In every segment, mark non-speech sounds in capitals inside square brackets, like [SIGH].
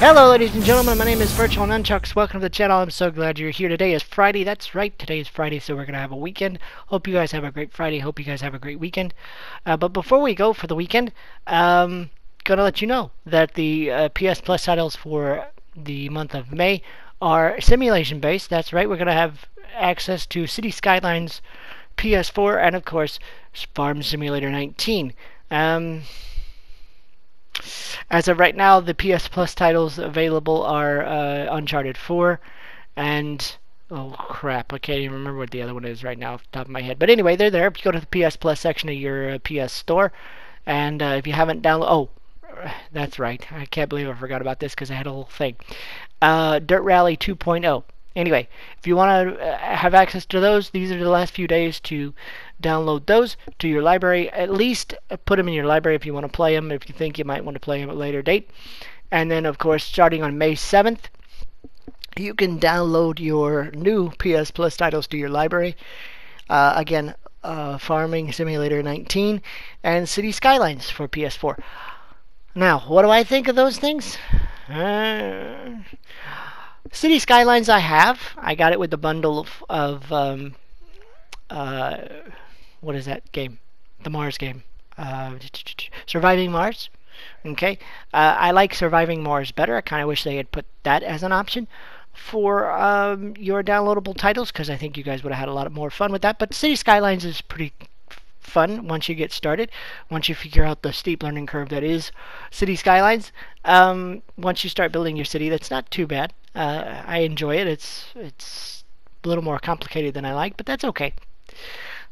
Hello ladies and gentlemen, my name is Virtual Nunchucks. Welcome to the channel. I'm so glad you're here. Today is Friday. That's right, today is Friday, so we're going to have a weekend. Hope you guys have a great Friday. Hope you guys have a great weekend. Uh, but before we go for the weekend, um, going to let you know that the uh, PS Plus titles for the month of May are simulation based. That's right, we're going to have access to City Skylines PS4 and of course Farm Simulator 19. Um, as of right now, the PS Plus titles available are uh, Uncharted 4 and oh crap, I can't even remember what the other one is right now off the top of my head. But anyway, they're there. You go to the PS Plus section of your uh, PS Store, and uh, if you haven't downloaded, oh, that's right. I can't believe I forgot about this because I had a whole thing. Uh, Dirt Rally 2.0. Anyway, if you want to uh, have access to those, these are the last few days to download those to your library. At least put them in your library if you want to play them, if you think you might want to play them at a later date. And then, of course, starting on May 7th, you can download your new PS Plus titles to your library. Uh, again, uh, Farming Simulator 19 and City Skylines for PS4. Now, what do I think of those things? Uh, City Skylines I have. I got it with the bundle of, of um, uh, what is that game? The Mars game. Uh, Surviving Mars. Okay. Uh, I like Surviving Mars better. I kind of wish they had put that as an option for um, your downloadable titles because I think you guys would have had a lot more fun with that. But City Skylines is pretty fun once you get started. Once you figure out the steep learning curve that is City Skylines, um, once you start building your city, that's not too bad. Uh, I enjoy it. It's it's a little more complicated than I like, but that's okay.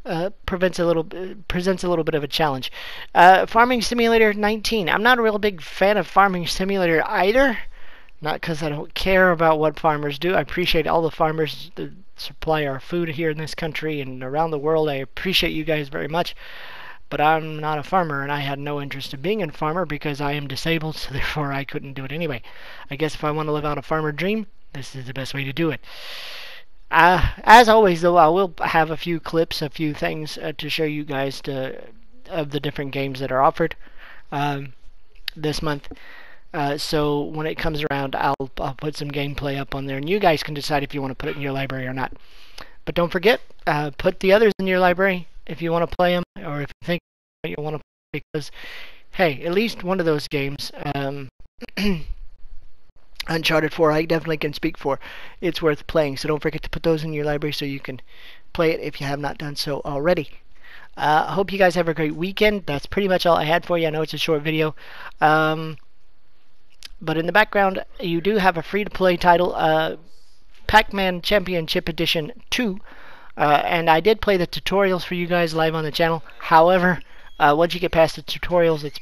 Uh, prevents a little presents a little bit of a challenge. Uh, Farming Simulator 19. I'm not a real big fan of Farming Simulator either. Not because I don't care about what farmers do. I appreciate all the farmers that supply our food here in this country and around the world. I appreciate you guys very much. But I'm not a farmer, and I had no interest in being a farmer because I am disabled, [LAUGHS] so therefore I couldn't do it anyway. I guess if I want to live out a farmer dream, this is the best way to do it. Uh, as always, though, I will have a few clips, a few things uh, to show you guys to, of the different games that are offered um, this month. Uh, so when it comes around, I'll, I'll put some gameplay up on there, and you guys can decide if you want to put it in your library or not. But don't forget, uh, put the others in your library if you want to play them, or if you think you want to play, because, hey, at least one of those games, um, [CLEARS THROAT] Uncharted 4, I definitely can speak for. It's worth playing, so don't forget to put those in your library so you can play it if you have not done so already. I uh, hope you guys have a great weekend. That's pretty much all I had for you. I know it's a short video. Um, but in the background, you do have a free-to-play title, uh, Pac-Man Championship Edition 2. Uh, and I did play the tutorials for you guys live on the channel. However, uh, once you get past the tutorials, it's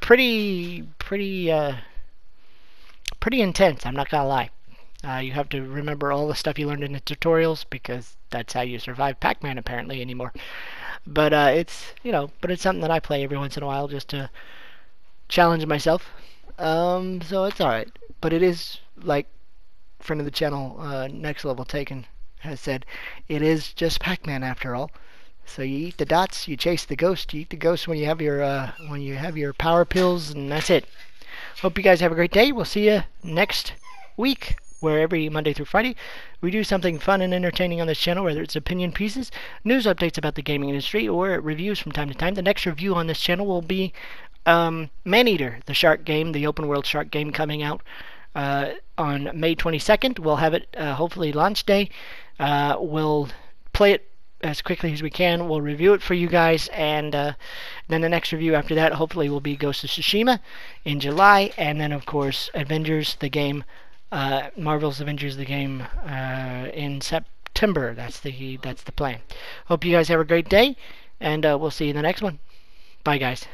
pretty, pretty, uh, pretty intense. I'm not gonna lie. Uh, you have to remember all the stuff you learned in the tutorials because that's how you survive Pac-Man apparently anymore. But uh, it's you know, but it's something that I play every once in a while just to challenge myself. Um, so it's alright. But it is, like, friend of the channel, uh, Next Level Taken has said, it is just Pac-Man after all. So you eat the dots, you chase the ghost, you eat the ghost when you have your, uh, when you have your power pills, and that's it. Hope you guys have a great day. We'll see you next week, where every Monday through Friday we do something fun and entertaining on this channel, whether it's opinion pieces, news updates about the gaming industry, or reviews from time to time. The next review on this channel will be um, Maneater, the shark game, the open world shark game coming out uh, on May 22nd. We'll have it uh, hopefully launch day. Uh, we'll play it as quickly as we can. We'll review it for you guys, and uh, then the next review after that hopefully will be Ghost of Tsushima in July, and then of course Avengers the game, uh, Marvel's Avengers the game uh, in September. That's the that's the plan. Hope you guys have a great day, and we'll see you in the next one. Bye, guys.